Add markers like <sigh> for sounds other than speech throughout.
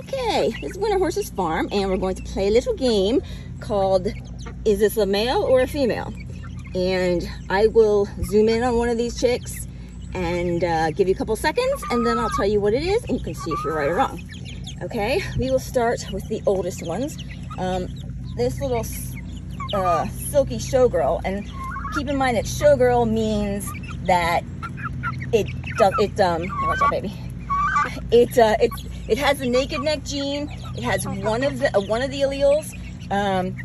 Okay, this is Winterhorses Farm, and we're going to play a little game called Is This a Male or a Female? And I will zoom in on one of these chicks and uh, give you a couple seconds, and then I'll tell you what it is, and you can see if you're right or wrong. Okay, we will start with the oldest ones. Um, this little uh, silkie showgirl, and keep in mind that showgirl means that it it um watch out baby it uh it it has a naked neck gene. It has one of the uh, one of the alleles um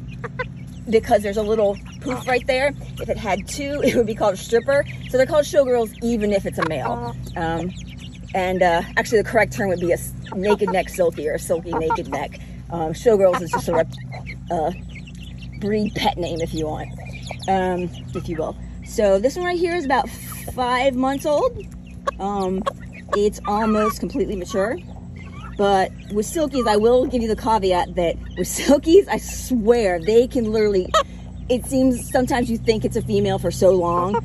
because there's a little poof right there. If it had two <laughs> it would be called a stripper. So they're called showgirls even if it's a male. Um and uh actually the correct term would be a naked neck silkie or a silkie naked neck. Um showgirls is just a rep, uh breed pet name if you want um if you will. So this one right here is about five months old. It's almost completely mature. But with silkies, I will give you the caveat that with <laughs> silkies, I swear they can literally, it seems sometimes you think it's a female for so long,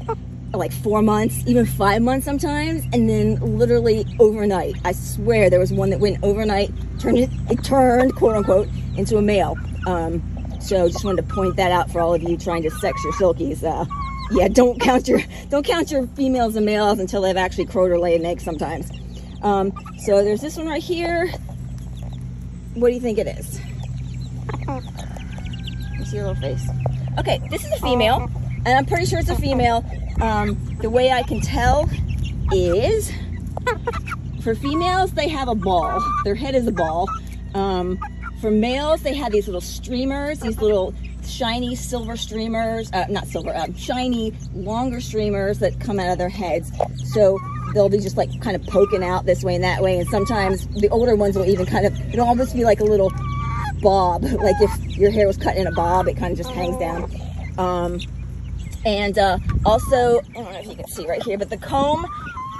like four months, even five months sometimes, and then literally overnight, I swear there was one that went overnight, turned it, it turned, quote unquote, into a male. Um, so just wanted to point that out for all of you trying to sex your silkies. Uh, yeah, don't count your don't count your females and males until they've actually crowed or laid an egg sometimes. Um, so there's this one right here. What do you think it is? You see your little face. Okay, this is a female, and I'm pretty sure it's a female. Um, the way I can tell is for females they have a ball. Their head is a ball. Um, for males they have these little streamers, these little shiny silver streamers, uh, not silver, um, shiny longer streamers that come out of their heads. So they'll be just like kind of poking out this way and that way. And sometimes the older ones will even kind of, it'll almost be like a little bob. <laughs> Like if your hair was cut in a bob, it kind of just hangs down. Um, and uh, also, I don't know if you can see right here, but the comb,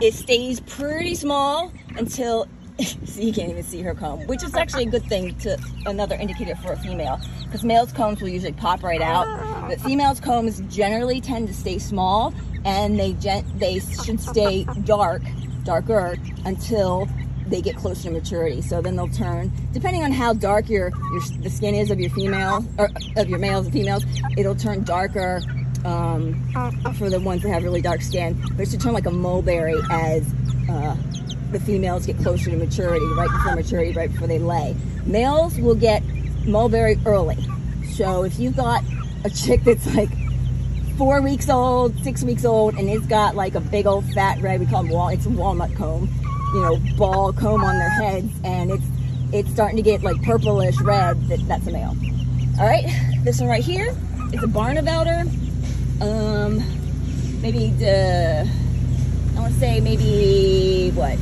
it stays pretty small until <laughs> so you can't even see her comb, which is actually a good thing to another indicator for a female because males' combs will usually pop right out, but females' combs generally tend to stay small and they they should stay dark, darker until they get closer to maturity. So then they'll turn, depending on how dark your, your the skin is of your female or of your males and females, it'll turn darker um, for the ones that have really dark skin. But it should turn like a mulberry as uh, the females get closer to maturity, right before maturity, right before they lay. Males will get mulberry early. So if you've got a chick that's like four weeks old, six weeks old, and it's got like a big old fat red, we call them wall, it's a walnut comb, you know, ball comb on their heads, and it's it's starting to get like purplish red, that, that's a male. All right, this one right here is a Barnevelder. Um, maybe the, I want to say maybe what,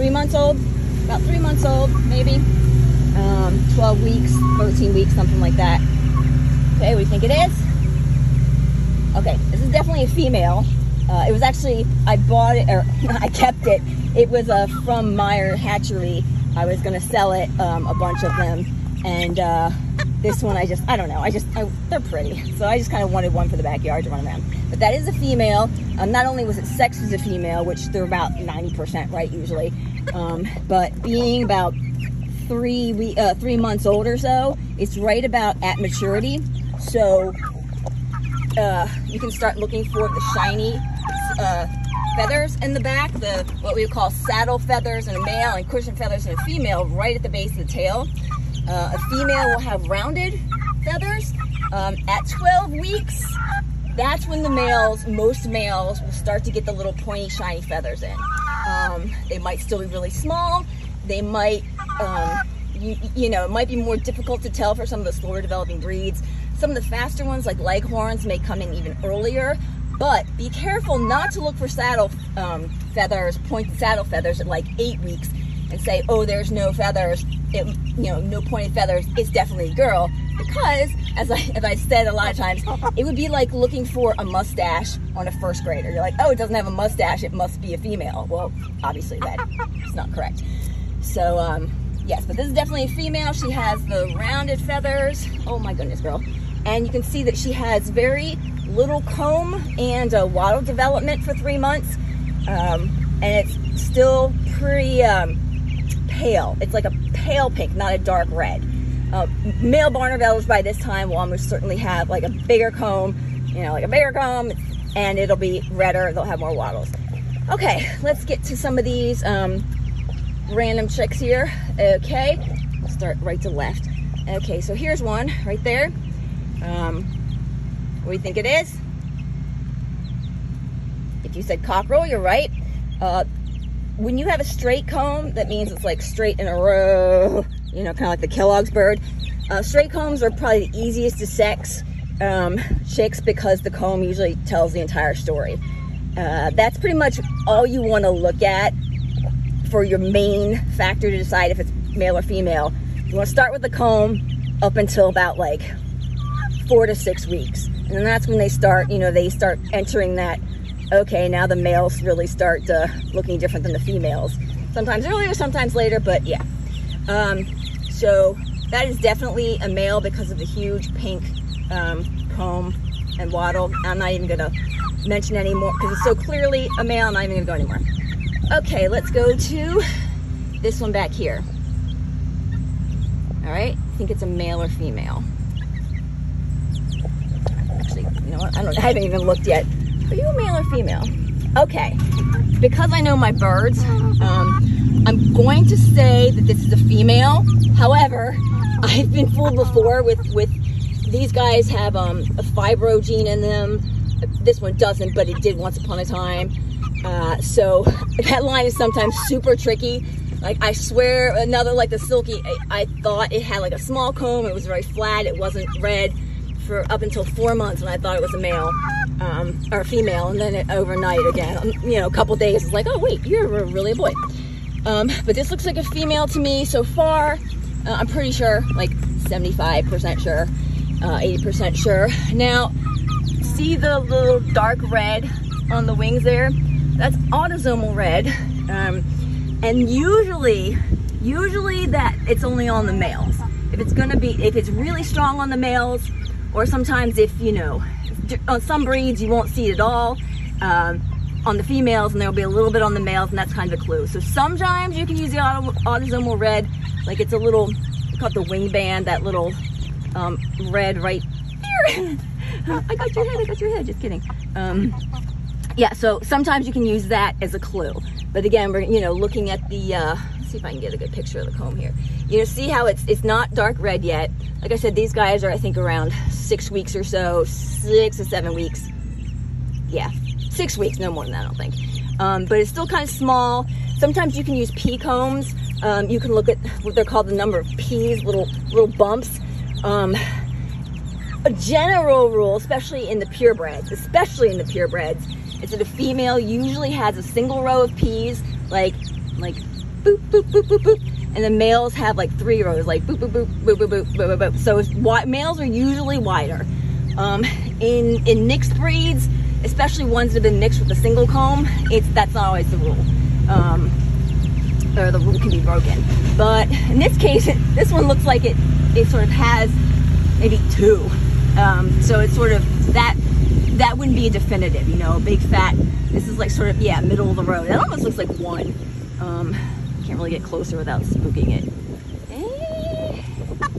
three months old, about three months old, maybe. Um, 12 weeks, 13 weeks, something like that. Okay, you think it is? Okay, this is definitely a female. Uh, it was actually, I bought it, or <laughs> I kept it. It was uh, from Meyer Hatchery. I was to sell it, um, a bunch of them. And uh, this one, I just, I don't know. I just, I, they're pretty. So I just kind of wanted one for the backyard to run around. But that is a female. Um, not only was it sexed as a female, which they're about 90% right usually, um, but being about three we uh, three months old or so, it's right about at maturity. So uh, you can start looking for the shiny uh, feathers in the back, the what we would call saddle feathers in a male and cushion feathers in a female, right at the base of the tail. Uh, a female will have rounded feathers. Um, at 12 weeks, that's when the males, most males, will start to get the little pointy, shiny feathers in. Um, they might still be really small. They might, um, you, you know, it might be more difficult to tell for some of the slower developing breeds. Some of the faster ones, like leghorns, may come in even earlier. But be careful not to look for saddle um, feathers, pointed saddle feathers at like eight weeks and say, oh, there's no feathers, it, you know, no pointed feathers, it's definitely a girl. Because, as I, as I said a lot of times, it would be like looking for a mustache on a first grader. You're like, oh, it doesn't have a mustache, it must be a female. Well, obviously that is not correct. So, um, yes, but this is definitely a female. She has the rounded feathers. Oh my goodness, girl. And you can see that she has very little comb and a wattle development for three months. Um, and it's still pretty, um, pale. It's like a pale pink, not a dark red. Uh, male Barnevelders by this time will almost certainly have like a bigger comb, you know, like a bigger comb, and it'll be redder. They'll have more wattles. Okay, let's get to some of these um, random chicks here. Okay, start right to left. Okay, so here's one right there. Um, what do you think it is? If you said cockerel, you're right. Uh, when you have a straight comb, that means it's like straight in a row, you know, kind of like the Kellogg's bird. Uh, straight combs are probably the easiest to sex um, chicks because the comb usually tells the entire story. Uh, that's pretty much all you want to look at for your main factor to decide if it's male or female. You want to start with the comb up until about like four to six weeks. And then that's when they start, you know, they start entering that, okay, now the males really start uh, looking different than the females. Sometimes earlier, sometimes later, but yeah. Um, so that is definitely a male because of the huge pink um, comb and wattle. I'm not even gonna mention anymore because it's so clearly a male, I'm not even gonna go anymore. Okay, let's go to this one back here. All right, I think it's a male or female. Actually, you know what? I don't. I haven't even looked yet. Are you a male or female? Okay, because I know my birds, um, I'm going to say that this is a female. However, <laughs> I've been fooled before with with these guys have um, a fibro gene in them. This one doesn't, but it did once upon a time. Uh, so <laughs> that line is sometimes super tricky. Like I swear, another like the silkie, I, I, thought it had like a small comb. It was very flat. It wasn't red for up until four months, and I thought it was a male um, or a female. And then it, overnight again, um, you know, a couple days, it's like, oh wait, you're really a boy. Um, but this looks like a female to me so far. Uh, I'm pretty sure, like 75% sure, uh, 80% sure. Now, see the little dark red on the wings there? That's autosomal red. Um, and usually, usually that it's only on the males. If it's gonna be, if it's really strong on the males, or sometimes if, you know, on some breeds you won't see it at all, um, on the females and there'll be a little bit on the males and that's kind of a clue. So sometimes you can use the auto, autosomal red, like it's a little, called the wing band, that little um, red right here. <laughs> I got your head, I got your head, just kidding. Um, yeah, so sometimes you can use that as a clue. But again, we're, you know, looking at the, uh, see if I can get a good picture of the comb here. You know, see how it's, it's not dark red yet. Like I said, these guys are, I think, around six weeks or so, six to seven weeks. Yeah, six weeks, no more than that, I don't think. Um, but it's still kind of small. Sometimes you can use pea combs. Um, you can look at what they're called the number of peas, little, little bumps. Um, a general rule, especially in the purebreds, especially in the purebreds, is that a female usually has a single row of peas, like like boop, boop, boop, boop, boop. And the males have like three rows, like boop, boop, boop, boop, boop, boop, boop, boop. So it's, males are usually wider. Um, in, in mixed breeds, especially ones that have been mixed with a single comb, it's, that's not always the rule. Um, or the rule can be broken. But in this case, it, this one looks like it, it sort of has maybe two. Um, so it's sort of that that wouldn't be a definitive, you know, big fat. This is like sort of yeah, middle of the road. That almost looks like one. Um, can't really get closer without spooking it. Eh,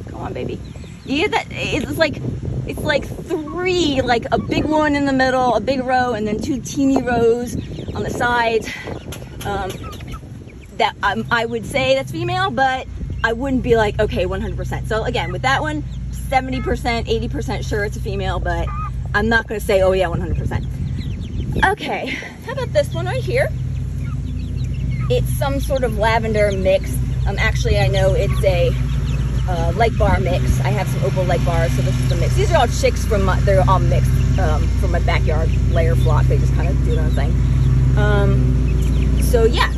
come on, baby. Yeah, that, it's like, it's like three, like a big one in the middle, a big row, and then two teeny rows on the sides. Um, that um, I would say that's female, but I wouldn't be like, okay, 100%. So again, with that one, 70%, 80% sure it's a female, but I'm not gonna say, oh yeah, 100%. Okay, how about this one right here? It's some sort of lavender mix. Um, actually, I know it's a uh, Legbar mix. I have some opal Legbars, so this is the mix. These are all chicks from my, they're all mixed um, from my backyard layer flock. They just kind of do their own thing. Um, so yeah,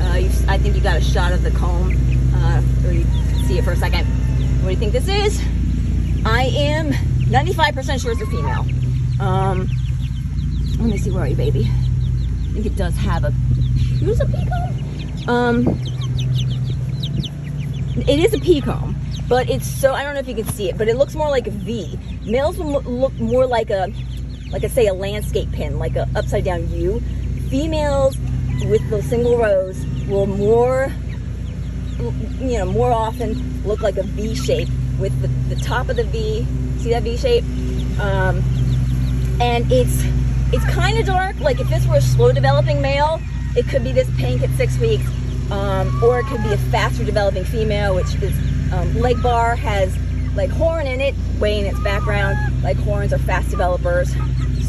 uh, I think you got a shot of the comb, uh, or you see it for a second. What do you think this is? I am 95% sure it's a female. Um, let me see, where are you, baby? I think it does have a, use a? Um, it is a pea comb, but it's so, I don't know if you can see it, but it looks more like a V. Males will look more like a, like I say, a landscape pin, like a upside down U. Females with those single rows will more you know, more often look like a V shape with the, the top of the V. See that V shape? Um, and it's it's kind of dark. Like if this were a slow developing male, it could be this pink at six weeks, um, or it could be a faster developing female, which is um, Legbar has Leghorn in it, way in its background. Leghorns are fast developers.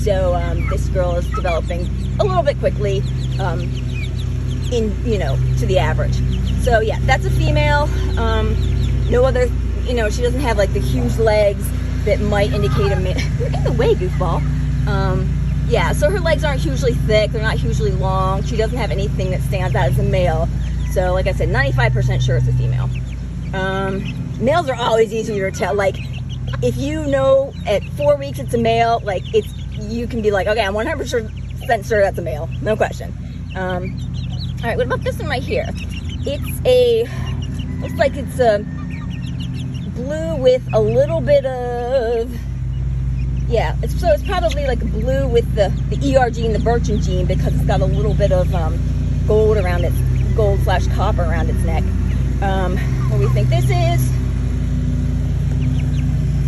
So um, this girl is developing a little bit quickly um, in, you know, to the average. So yeah, that's a female. Um, no other, you know, she doesn't have like the huge legs that might indicate a male. You're in the way, goofball. Yeah, so her legs aren't hugely thick. They're not hugely long. She doesn't have anything that stands out as a male. So like I said, 95% sure it's a female. Um, males are always easier to tell. Like if you know at four weeks it's a male, like it's you can be like, okay, I'm 100% sure that's a male, no question. Um, all right, what about this one right here? It's a, looks like it's a blue with a little bit of, yeah, it's, so it's probably like blue with the, the ER gene, the Birchen gene, because it's got a little bit of um, gold around its, gold slash copper around its neck. Um, what do we think this is?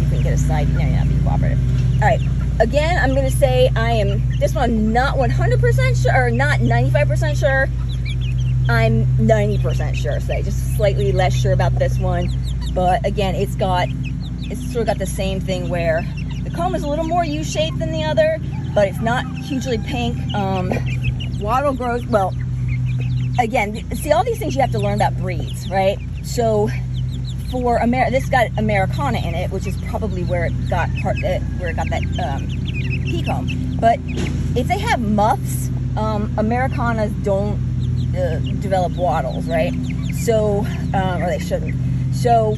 You can get a side, no, you're not being cooperative. All right, again, I'm going to say I am, this one, not 100% sure, or not 95% sure. I'm 90% sure, say, just slightly less sure about this one. But again, it's got, it's sort of got the same thing where comb is a little more U-shaped than the other, but it's not hugely pink. Um, wattle growth, well, again, see all these things you have to learn about breeds, right? So for Amer this got Americana in it, which is probably where it got part, uh, where it got that um. But if they have muffs, um, Americanas don't uh, develop wattles, right? So, um, or they shouldn't. So,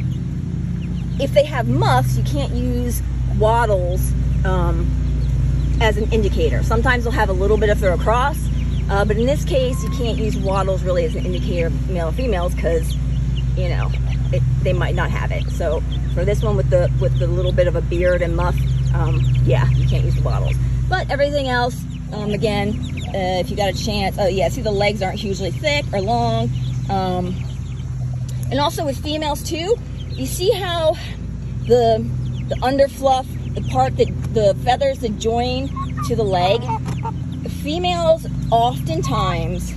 if they have muffs, you can't use wattles um, as an indicator. Sometimes they'll have a little bit if they're across, uh, but in this case, you can't use wattles really as an indicator of male or females because, you know, it, they might not have it. So for this one with the with the little bit of a beard and muff, um, yeah, you can't use the wattles. But everything else, um, again, uh, if you got a chance, oh yeah, see the legs aren't hugely thick or long. Um, and also with females too, you see how the the underfluff, the part that the feathers that join to the leg, The females oftentimes,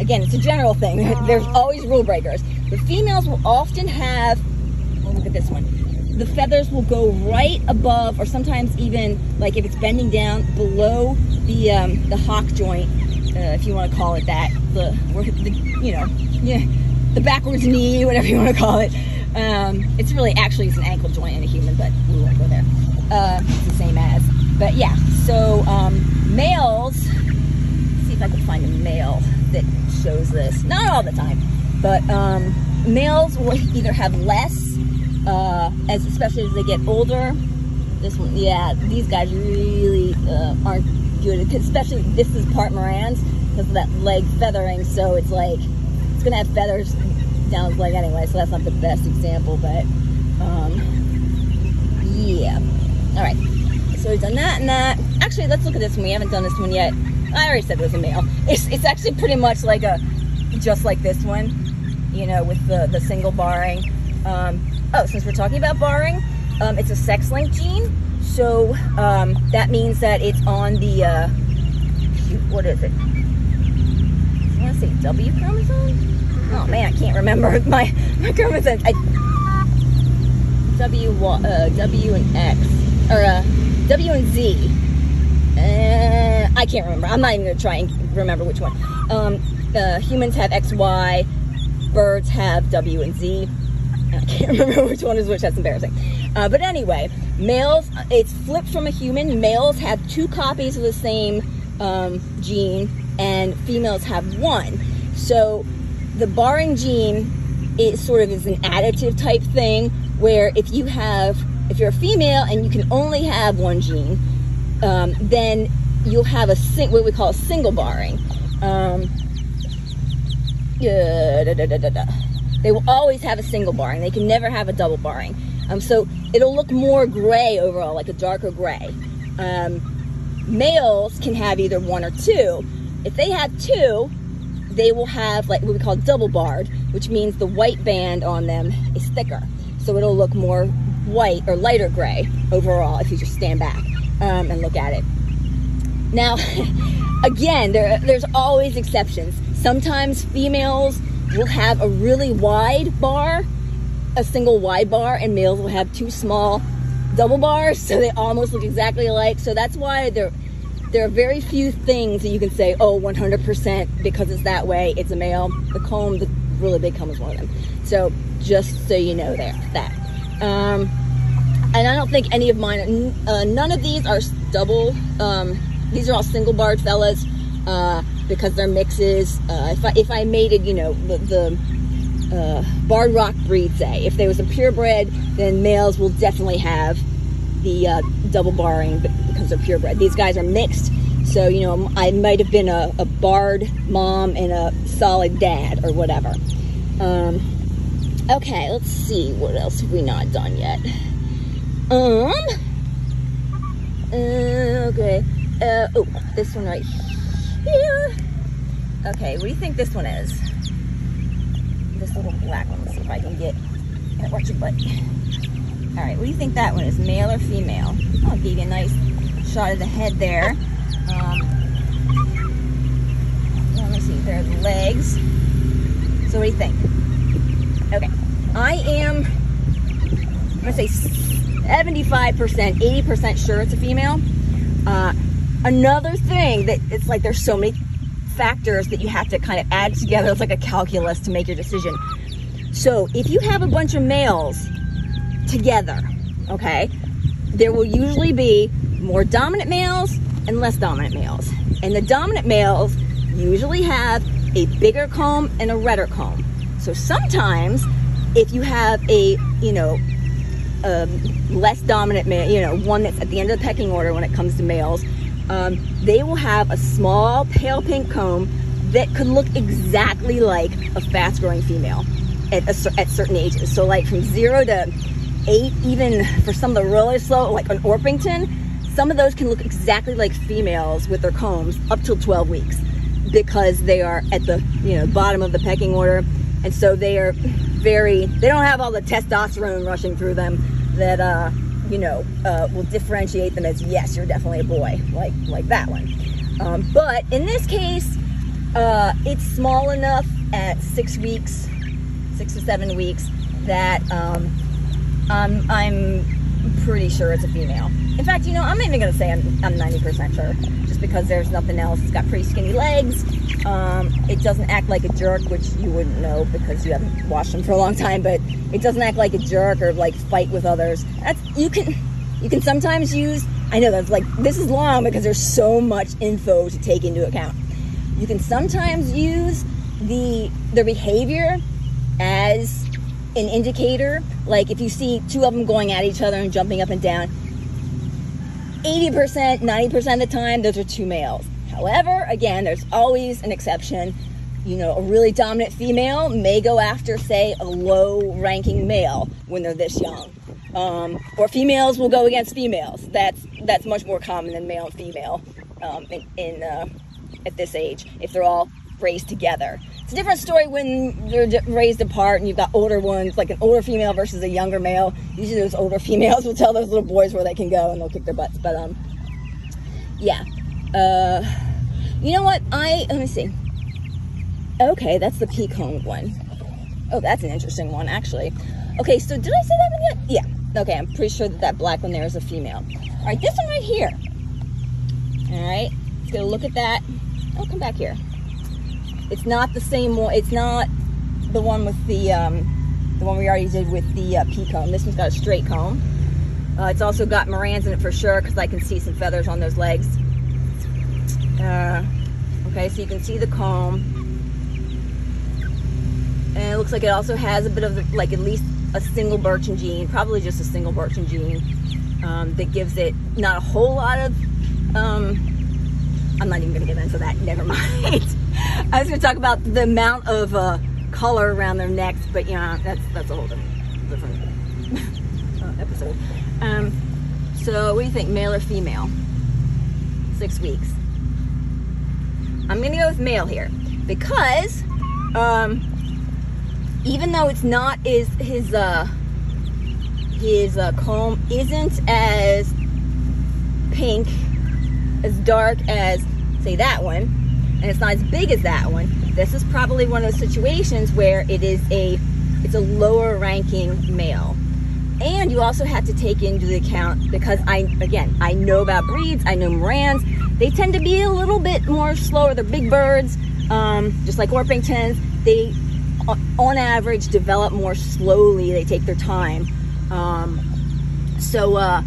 again, it's a general thing. <laughs> There's always rule breakers the females will often have, oh, look at this one. The feathers will go right above, or sometimes even like if it's bending down below the um, the hock joint, uh, if you want to call it that. The, the you know, yeah, <laughs> the backwards knee, whatever you want to call it. Um, it's really actually it's an ankle joint in a human, but we won't go there. Uh, it's the same as. But yeah, so um, males. see if I can find a male that shows this. Not all the time, but um, males will either have less, uh, as especially as they get older. This one, yeah, these guys really uh, aren't good, especially this is part Marans because of that leg feathering. So it's like it's gonna have feathers his leg anyway, so that's not the best example. But um, yeah, all right. So we've done that and that. Actually, let's look at this one. We haven't done this one yet. I already said it was a male. It's, it's actually pretty much like a, just like this one you know, with the, the single barring. Um, oh, since we're talking about barring, um, it's a sex-linked gene. So um, that means that it's on the, uh, what is it? I want to say W chromosome? Oh man, I can't remember <laughs> my, my chromosomes. I, W, uh, W and X, or uh, W and Z. Uh, I can't remember. I'm not even to try and remember which one. Um, uh, humans have XY, birds have W and Z. I can't <laughs> remember which one is which, that's embarrassing. Uh, but anyway, males, it's flipped from a human. Males have two copies of the same um, gene and females have one. So the barring gene it sort of is an additive type thing where if you have, if you're a female and you can only have one gene, um, then you'll have a sing, what we call a single barring. Um, da, da, da, They will always have a single barring. They can never have a double barring. Um, so it'll look more gray overall, like a darker gray. Um, males can have either one or two. If they have two, they will have like what we call double barred, which means the white band on them is thicker. So it'll look more white or lighter gray overall if you just stand back um, and look at it. Now, <laughs> again, there, there's always exceptions. Sometimes females will have a really wide bar, a single wide bar, and males will have two small double bars, <laughs> so they almost look exactly alike. So that's why there, there are very few things that you can say, oh, 100% because it's that way, it's a male. The comb, the really big comb is one of them. So just so you know there, that. Um, and I don't think any of mine, uh, none of these are double, um, these are all single barred fellas uh, because they're mixes. Uh, if, I, if I mated, you know, the, the uh, barred rock breed, say, if there was a purebred, then males will definitely have the uh, double barring because they're purebred. These guys are mixed. So, you know, I might have been a, a barred mom and a solid dad or whatever. Um, okay, let's see. What else have we not done yet? Um, uh, okay. Uh, oh, this one right here. Okay, what do you think this one is? This little black one. Let's see if I can get. Watch your butt. All right, what do you think that one is, male or female? I'll give you a nice shot of the head there. Um, let me see, there are the legs. So what do you think? Okay, I am, I'm gonna say 75%, 80% sure it's a female. Uh, another thing that it's like there's so many factors that you have to kind of add together. It's like a calculus to make your decision. So if you have a bunch of males together, okay, there will usually be more dominant males and less dominant males. And the dominant males usually have a bigger comb and a redder comb. So sometimes if you have a, you know, um, less dominant male, you know, one that's at the end of the pecking order when it comes to males, um, they will have a small pale pink comb that could look exactly like a fast growing female at, a, at certain ages. So like from zero to eight, even for some of the really slow, like an Orpington, some of those can look exactly like females with their combs up till 12 weeks because they are at the you know bottom of the pecking order. And so they are very they don't have all the testosterone rushing through them that uh you know uh, will differentiate them as yes you're definitely a boy like like that one. Um, but in this case uh, it's small enough at six weeks six to seven weeks that um, I'm, I'm pretty sure it's a female in fact you know I'm even gonna say I'm, I'm 90% sure just because there's nothing else it's got pretty skinny legs um, it doesn't act like a jerk, which you wouldn't know because you haven't watched them for a long time. But it doesn't act like a jerk or like fight with others. That's you can you can sometimes use. I know that's like this is long because there's so much info to take into account. You can sometimes use the their behavior as an indicator. Like if you see two of them going at each other and jumping up and down, 80%, 90% of the time, those are two males However, again, there's always an exception. You know, a really dominant female may go after, say, a low ranking male when they're this young. Um, or females will go against females. That's that's much more common than male and female um, in, in uh, at this age if they're all raised together. It's a different story when they're raised apart and you've got older ones, like an older female versus a younger male. Usually, those older <laughs> females will tell those little boys where they can go and they'll kick their butts. But um, yeah. Uh, you know what? I, let me see. Okay, that's the peacock one. Oh, that's an interesting one, actually. Okay, so did I say that one yet? Yeah. Okay, I'm pretty sure that that black one there is a female. All right, this one right here. All right, let's get a look at that. Oh, come back here. It's not the same one. It's not the one with the, um, the one we already did with the uh, pea comb. This one's got a straight comb. Uh, it's also got Marans in it for sure because I can see some feathers on those legs. Uh, okay, so you can see the comb. And it looks like it also has a bit of, the, like at least a single birchen gene, probably just a single birchen gene um, that gives it not a whole lot of, um, I'm not even gonna get into that, <laughs> never mind. I was gonna talk about the amount of uh, color around their necks, but you know, that's, that's a whole different, different uh, episode. Um, so what do you think, male or female? Six weeks. I'm gonna go with male here. because um, even though it's not is his uh, his uh, comb isn't as pink, as dark as say that one, and it's not as big as that one. This is probably one of those situations where it is a it's a lower ranking male. And you also have to take into account because I again I know about breeds, I know Marans, They tend to be a little bit more slower. They're big birds, um, just like Orpingtons. They on average develop more slowly. They take their time. Um, so, uh,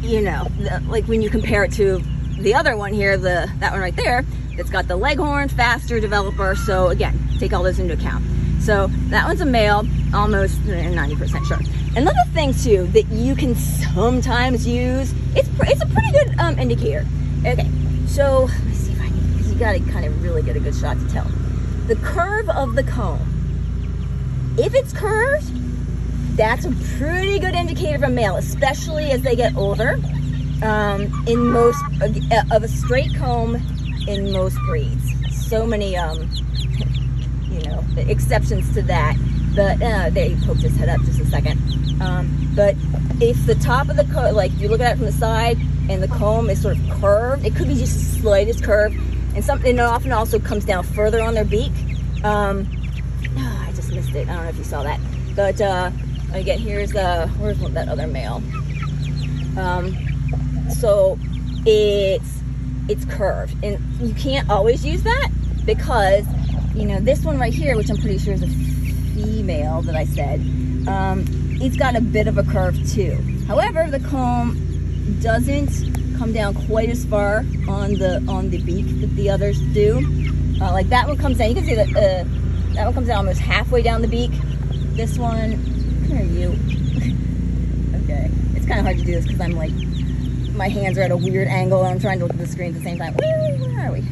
you know, like when you compare it to the other one here, the that one right there, it's got the leghorn, faster developer. So again, take all those into account. So that one's a male, almost 90% sure. Another thing too that you can sometimes use, it's, it's a pretty good um, indicator. Okay, so let's see if I can, because you gotta kind of really get a good shot to tell the curve of the comb. If it's curved, that's a pretty good indicator of a male, especially as they get older. Um, in most uh, of a straight comb in most breeds. So many, um, <laughs> you know, exceptions to that. But uh, there, he poked his head up just a second. Um, but if the top of the comb, like you look at it from the side, and the comb is sort of curved, it could be just the slightest curve and something often also comes down further on their beak. Um, oh, <sighs> I just missed it. I don't know if you saw that. But uh, again, here's the where's that other male. Um, so it's it's curved, and you can't always use that because you know this one right here, which I'm pretty sure is a female that I said. Um, it's got a bit of a curve too. However, the comb doesn't come down quite as far on the on the beak that the others do. Uh, like that one comes down. You can see that uh, that one comes down almost halfway down the beak. This one, are you? <laughs> okay, it's kind of hard to do this because I'm like my hands are at a weird angle and I'm trying to look at the screen at the same time. Where, are we?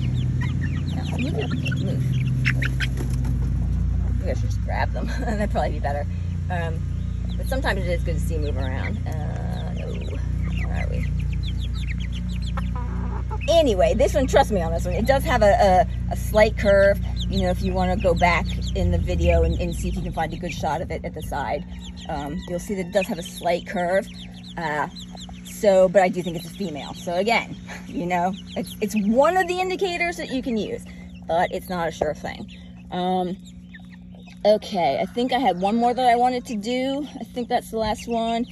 No, move, move. Maybe I should just grab them. <laughs> That'd probably be better. Um, but sometimes it is good to see move around. Uh, no. Where are we? Anyway, this one, trust me on this one, it does have a, a, a slight curve. You know, if you want to go back in the video and, and, see if you can find a good shot of it at the side, um, you'll see that it does have a slight curve. Uh, so, but I do think it's a female. So again, you know, it's, it's one of the indicators that you can use, but it's not a sure thing. Um, okay, I think I had one more that I wanted to do. I think that's the last one.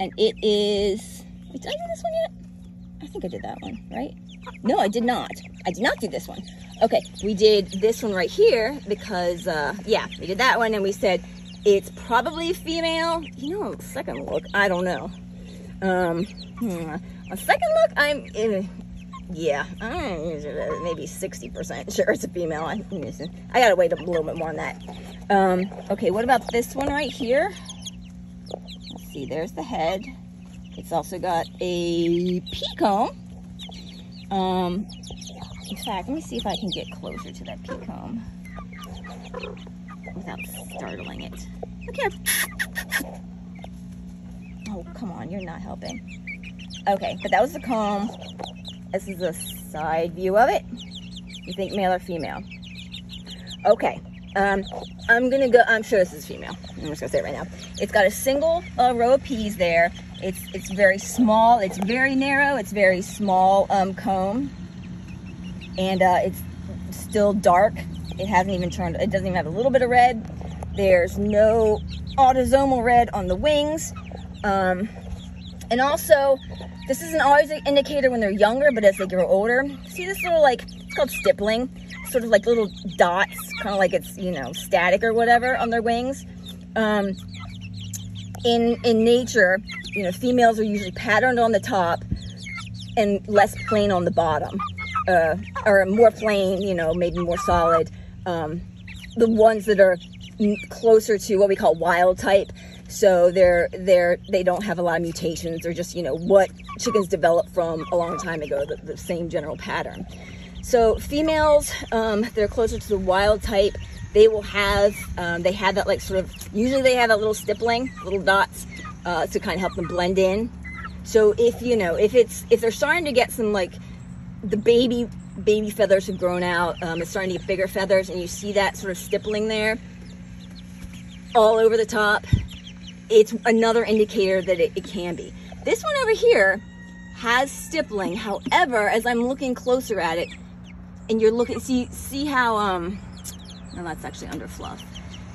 And it is, did I do this one yet? I think I did that one, right? No, I did not. I did not do this one. Okay, we did this one right here because, uh, yeah, we did that one and we said it's probably female. You know, second look, I don't know. Um, hmm, a second look, I'm in, yeah, I'm maybe 60% sure it's a female. I, I gotta wait a little bit more on that. Um, okay, what about this one right here? Let's see, there's the head. It's also got a pea comb um, in fact, let me see if I can get closer to that pea comb without startling it. Here. Oh, come on, you're not helping. Okay, but that was the comb. This is a side view of it. You think male or female? Okay, um, I'm gonna go, I'm sure this is female. I'm just gonna say it right now. It's got a single uh, row of peas there. It's, it's very small, it's very narrow, it's very small um, comb. And uh, it's still dark. It hasn't even turned, it doesn't even have a little bit of red. There's no autosomal red on the wings. Um, and also, this isn't always an indicator when they're younger, but as they grow older, see this little like, it's called stippling sort of like little dots, kind of like it's, you know, static or whatever on their wings. Um, in, in nature, you know, females are usually patterned on the top and less plain on the bottom. Uh, or more plain, you know, maybe more solid. Um, the ones that are closer to what we call wild type. So they're they're they don't have a lot of mutations. They're just you know what chickens developed from a long time ago, the, the same general pattern. So females, um, they're closer to the wild type. They will have, um, they have that like sort of, usually they have that little stippling, little dots uh, to kind of help them blend in. So if, you know, if it's, if they're starting to get some like the baby baby feathers have grown out. Um, it's starting to get bigger feathers, and you see that sort of stippling there all over the top. It's another indicator that it, it can be. This one over here has stippling. However, as I'm looking closer at it, and you're looking, see, see how, um, no, that's actually under fluff,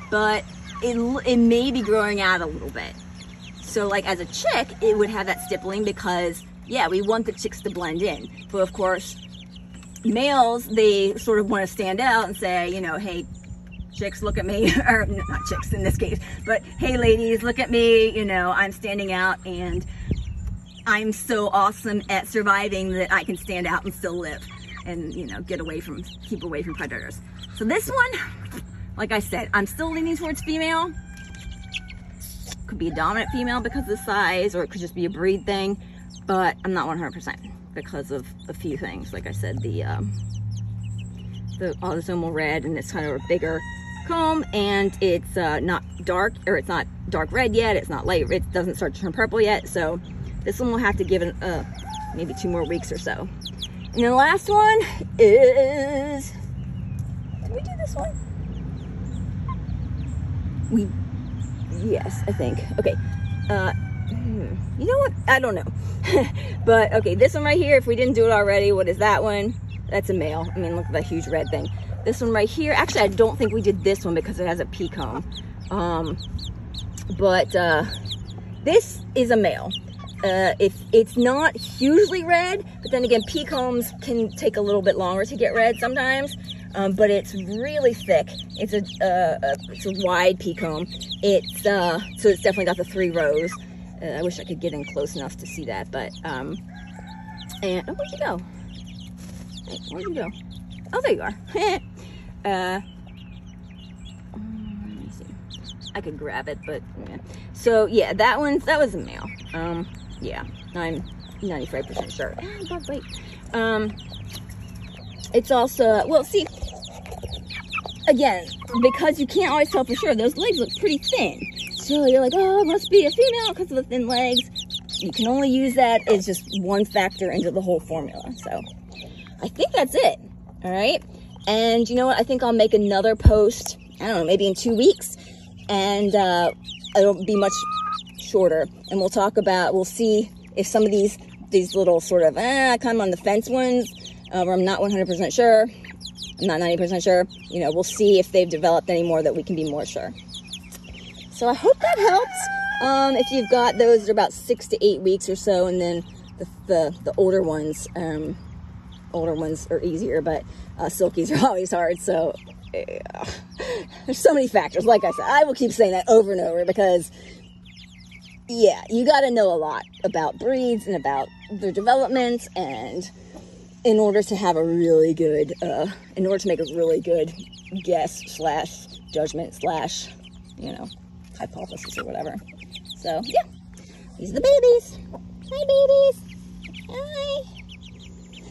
but it, it may be growing out a little bit. So like as a chick, it would have that stippling because yeah, we want the chicks to blend in. But of course, males, they sort of want to stand out and say, you know, hey, chicks, look at me, <laughs> or not chicks in this case, but hey, ladies, look at me, you know, I'm standing out and I'm so awesome at surviving that I can stand out and still live and, you know, get away from, keep away from predators. So this one, like I said, I'm still leaning towards female. Could be a dominant female because of the size, or it could just be a breed thing but I'm not 100% because of a few things. Like I said, the um, the autosomal red and it's kind of a bigger comb and it's uh, not dark or it's not dark red yet. It's not light. It doesn't start to turn purple yet. So this one will have to give it uh, maybe two more weeks or so. And the last one is, did we do this one? We, yes, I think. Okay. Uh, hmm, you know what? I don't know. <laughs> but okay, this one right here, if we didn't do it already, what is that one? That's a male. I mean, look at that huge red thing. This one right here, actually, I don't think we did this one because it has a pea comb. Um, but uh, this is a male. Uh, if it's not hugely red, but then again, pea combs can take a little bit longer to get red sometimes. Um, but it's really thick. It's a, uh, a, it's a wide pea comb. It's uh, so it's definitely got the three rows. Uh, I wish I could get in close enough to see that, but, um, and, oh, where'd you go? Hey, where'd you go? Oh, there you are. <laughs> uh, let me see. I could grab it, but, yeah. So, yeah, that one's, that was a male. Um, yeah, I'm 95% sure. Ah, wait. Um, it's also, well, see, again, because you can't always tell for sure, those legs look pretty thin. So you're like, oh, it must be a female because of the thin legs. You can only use that as just one factor into the whole formula. So I think that's it. All right. And you know what? I think I'll make another post, I don't know, maybe in two weeks. And uh, it'll be much shorter. And we'll talk about, we'll see if some of these, these little sort of, ah, kind of on the fence ones, uh, where I'm not 100% sure, I'm not 90% sure, you know, we'll see if they've developed any more that we can be more sure. So I hope that helps. Um, if you've got those, they're about six to eight weeks or so, and then the, the, the older ones, um, older ones are easier, but uh, silkies <laughs> are always hard. So yeah. there's so many factors. Like I said, I will keep saying that over and over because yeah, you got to know a lot about breeds and about their development and in order to have a really good, uh, in order to make a really good guess slash judgment slash, you know, hypothesis or whatever. So yeah, these are the babies. Hi babies. Hi.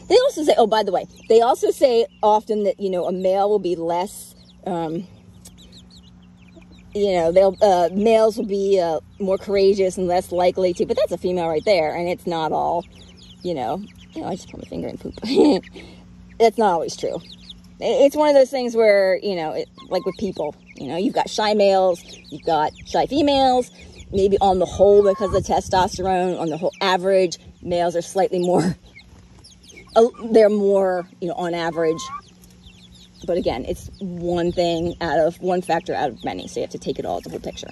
They also say, oh, by the way, they also say often that, you know, a male will be less, um, you know, they'll, uh, males will be uh, more courageous and less likely to, but that's a female right there. And it's not all, you know, you know, I just put my finger in poop. <laughs> that's not always true. It's one of those things where, you know, it, like with people, you know, you've got shy males, you've got shy females. Maybe on the whole, because of testosterone, on the whole average, males are slightly more, they're more, you know, on average. But again, it's one thing out of, one factor out of many. So you have to take it all as a whole picture.